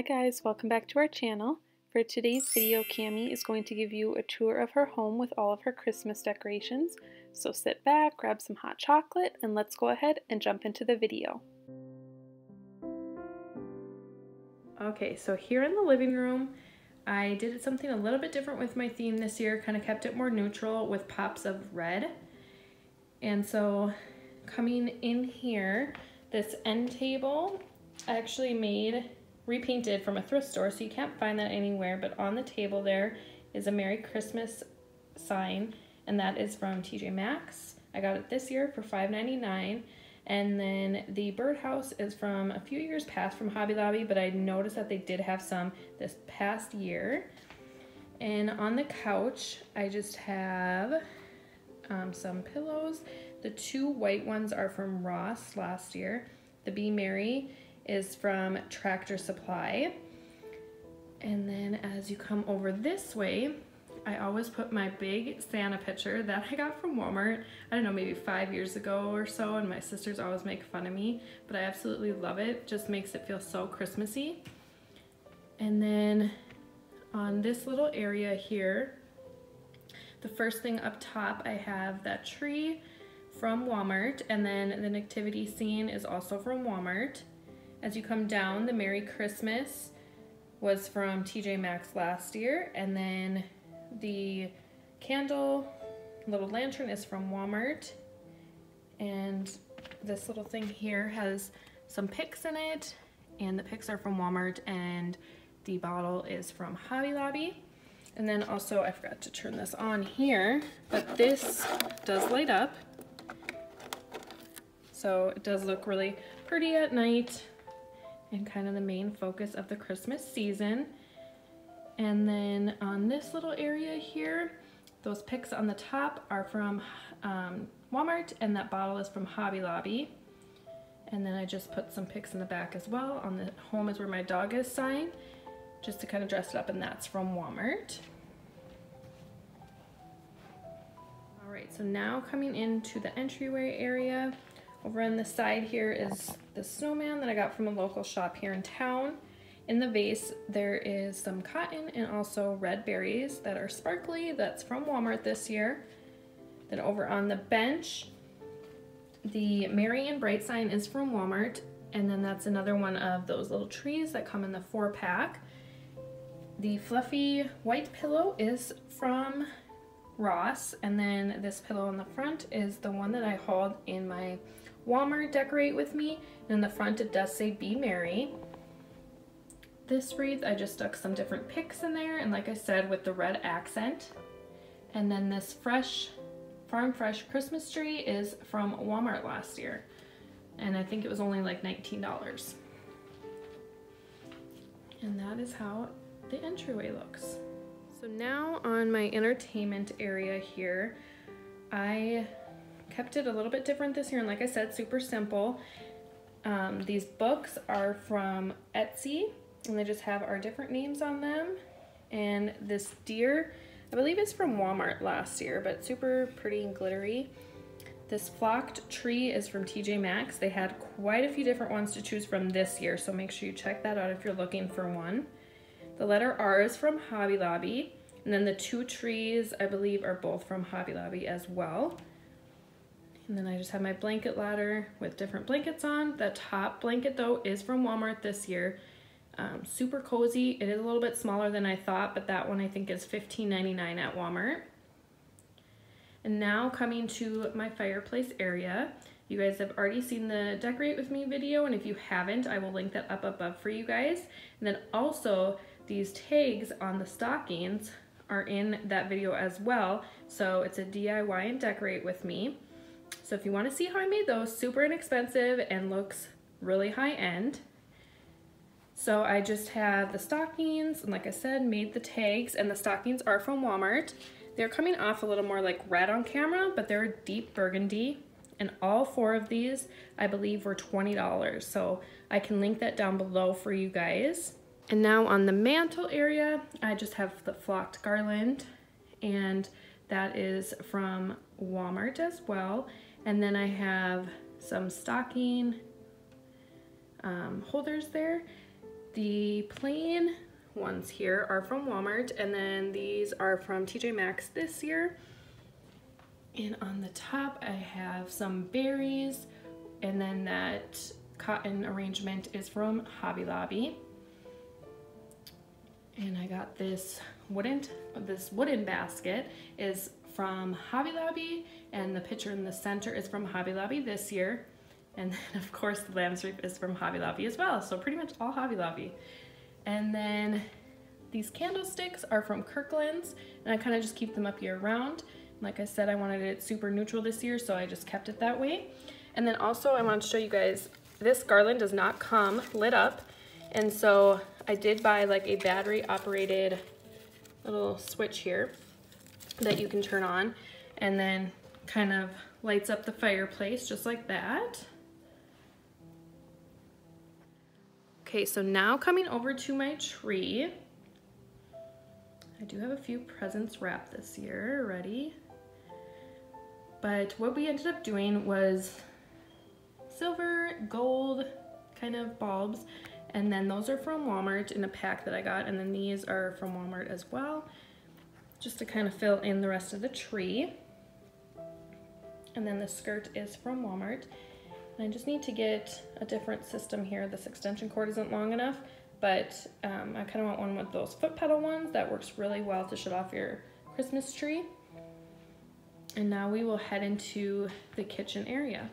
Hi guys, welcome back to our channel. For today's video, Cami is going to give you a tour of her home with all of her Christmas decorations. So sit back, grab some hot chocolate, and let's go ahead and jump into the video. Okay, so here in the living room, I did something a little bit different with my theme this year, kind of kept it more neutral with pops of red. And so coming in here, this end table I actually made repainted from a thrift store, so you can't find that anywhere, but on the table there is a Merry Christmas sign, and that is from TJ Maxx. I got it this year for $5.99. And then the birdhouse is from a few years past from Hobby Lobby, but I noticed that they did have some this past year. And on the couch, I just have um, some pillows. The two white ones are from Ross last year. The Be Merry is from Tractor Supply. And then as you come over this way, I always put my big Santa picture that I got from Walmart, I don't know, maybe five years ago or so, and my sisters always make fun of me, but I absolutely love it. Just makes it feel so Christmassy. And then on this little area here, the first thing up top, I have that tree from Walmart, and then the nativity scene is also from Walmart. As you come down, the Merry Christmas was from TJ Maxx last year. And then the candle, little lantern is from Walmart. And this little thing here has some picks in it. And the picks are from Walmart and the bottle is from Hobby Lobby. And then also, I forgot to turn this on here, but this does light up. So it does look really pretty at night and kind of the main focus of the Christmas season. And then on this little area here, those picks on the top are from um, Walmart and that bottle is from Hobby Lobby. And then I just put some picks in the back as well on the home is where my dog is sign, just to kind of dress it up and that's from Walmart. All right, so now coming into the entryway area, over on the side here is the snowman that I got from a local shop here in town. In the vase, there is some cotton and also red berries that are sparkly. That's from Walmart this year. Then over on the bench, the Merry and Bright sign is from Walmart. And then that's another one of those little trees that come in the four pack. The fluffy white pillow is from Ross. And then this pillow on the front is the one that I hauled in my Walmart decorate with me. And in the front it does say be merry. This wreath, I just stuck some different picks in there. And like I said, with the red accent. And then this fresh, farm fresh Christmas tree is from Walmart last year. And I think it was only like $19. And that is how the entryway looks. So now on my entertainment area here, I kept it a little bit different this year and like I said super simple. Um, these books are from Etsy and they just have our different names on them. And this deer I believe is from Walmart last year but super pretty and glittery. This flocked tree is from TJ Maxx. They had quite a few different ones to choose from this year so make sure you check that out if you're looking for one. The letter R is from Hobby Lobby and then the two trees I believe are both from Hobby Lobby as well and then I just have my blanket ladder with different blankets on. The top blanket though is from Walmart this year. Um, super cozy. It is a little bit smaller than I thought, but that one I think is $15.99 at Walmart. And now coming to my fireplace area. You guys have already seen the decorate with me video, and if you haven't, I will link that up above for you guys. And then also these tags on the stockings are in that video as well. So it's a DIY and decorate with me. So if you want to see how I made those, super inexpensive and looks really high end. So I just have the stockings and like I said, made the tags and the stockings are from Walmart. They're coming off a little more like red on camera, but they're deep burgundy. And all four of these, I believe were $20. So I can link that down below for you guys. And now on the mantle area, I just have the flocked garland and that is from Walmart as well. And then I have some stocking um, holders there. The plain ones here are from Walmart and then these are from TJ Maxx this year. And on the top I have some berries and then that cotton arrangement is from Hobby Lobby. And I got this wooden, this wooden basket is from Hobby Lobby and the picture in the center is from Hobby Lobby this year. And then of course the lamb wreath is from Hobby Lobby as well. So pretty much all Hobby Lobby. And then these candlesticks are from Kirkland's and I kind of just keep them up year round. Like I said, I wanted it super neutral this year, so I just kept it that way. And then also I wanted to show you guys, this garland does not come lit up. And so I did buy like a battery operated little switch here that you can turn on and then kind of lights up the fireplace just like that. Okay, so now coming over to my tree. I do have a few presents wrapped this year already. But what we ended up doing was silver, gold kind of bulbs. And then those are from Walmart in a pack that I got. And then these are from Walmart as well, just to kind of fill in the rest of the tree. And then the skirt is from Walmart. And I just need to get a different system here. This extension cord isn't long enough, but um, I kind of want one with those foot pedal ones. That works really well to shut off your Christmas tree. And now we will head into the kitchen area.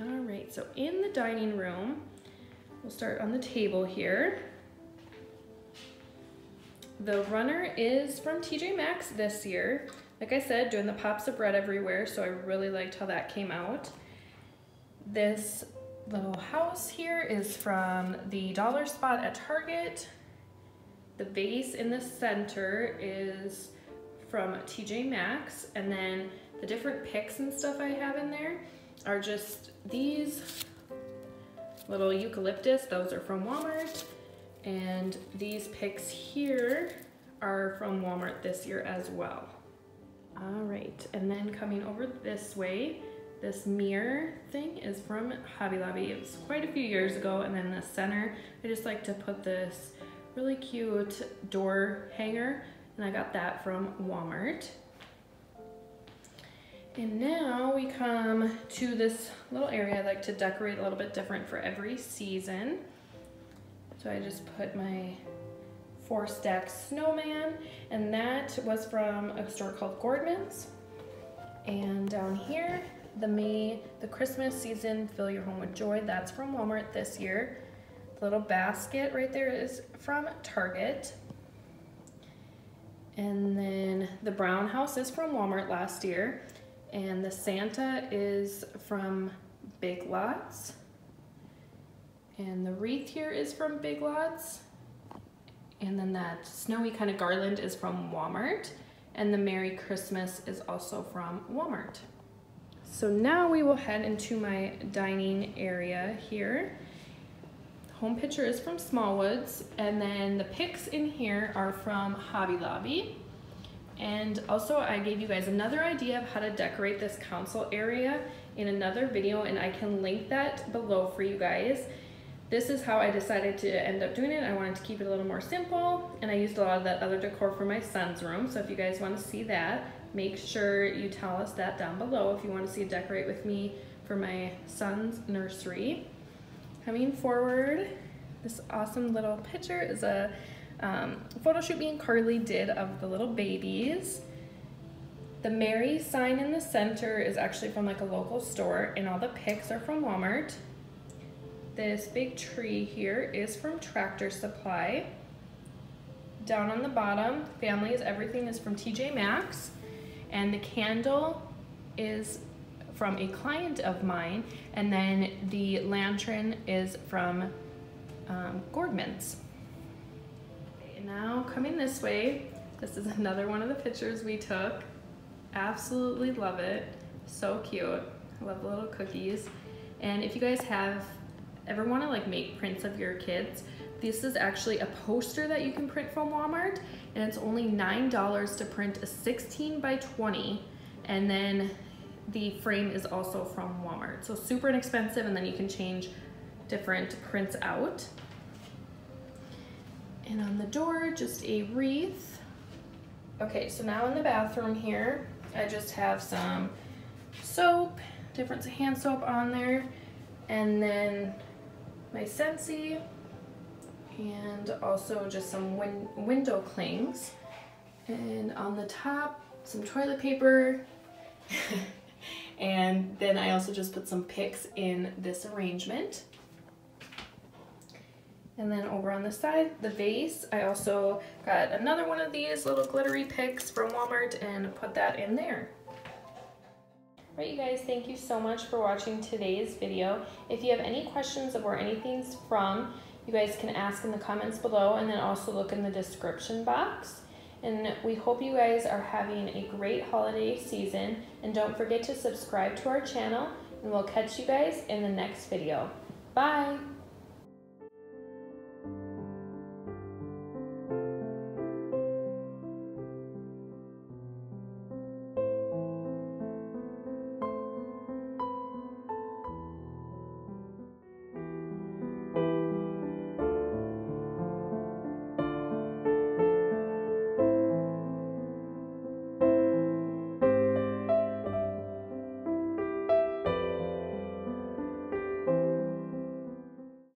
All right, so in the dining room, we'll start on the table here. The runner is from TJ Maxx this year. Like I said, doing the pops of red everywhere, so I really liked how that came out. This little house here is from the dollar spot at Target. The vase in the center is from TJ Maxx. And then the different picks and stuff I have in there are just these little eucalyptus. Those are from Walmart. And these picks here are from Walmart this year as well. All right, and then coming over this way, this mirror thing is from Hobby Lobby. It was quite a few years ago. And then the center, I just like to put this really cute door hanger and I got that from Walmart. And now we come to this little area I like to decorate a little bit different for every season. So I just put my four stack snowman and that was from a store called Gordman's. And down here, the May, the Christmas season, fill your home with joy. That's from Walmart this year. The little basket right there is from Target. And then the brown house is from Walmart last year. And the Santa is from Big Lots. And the wreath here is from Big Lots. And then that snowy kind of garland is from Walmart. And the Merry Christmas is also from Walmart. So now we will head into my dining area here. Home picture is from Smallwoods, and then the picks in here are from Hobby Lobby. And also I gave you guys another idea of how to decorate this console area in another video, and I can link that below for you guys. This is how I decided to end up doing it. I wanted to keep it a little more simple, and I used a lot of that other decor for my son's room. So if you guys want to see that, make sure you tell us that down below if you want to see decorate with me for my son's nursery. Coming forward, this awesome little picture is a um, photo shoot me and Carly did of the little babies. The Mary sign in the center is actually from like a local store and all the picks are from Walmart. This big tree here is from Tractor Supply. Down on the bottom, families, everything is from TJ Maxx. And the candle is from a client of mine, and then the lantern is from um, Gordman's. Okay, now coming this way, this is another one of the pictures we took. Absolutely love it. So cute. I love the little cookies. And if you guys have ever want to like make prints of your kids, this is actually a poster that you can print from Walmart and it's only $9 to print a 16 by 20 and then the frame is also from Walmart. So super inexpensive and then you can change different prints out. And on the door, just a wreath. Okay, so now in the bathroom here, I just have some soap, different hand soap on there, and then my Scentsy, and also just some win window clings. And on the top, some toilet paper. and then I also just put some picks in this arrangement. And then over on the side, the vase, I also got another one of these little glittery picks from Walmart and put that in there. Alright you guys, thank you so much for watching today's video. If you have any questions or anything's from, you guys can ask in the comments below and then also look in the description box. And we hope you guys are having a great holiday season. And don't forget to subscribe to our channel. And we'll catch you guys in the next video. Bye!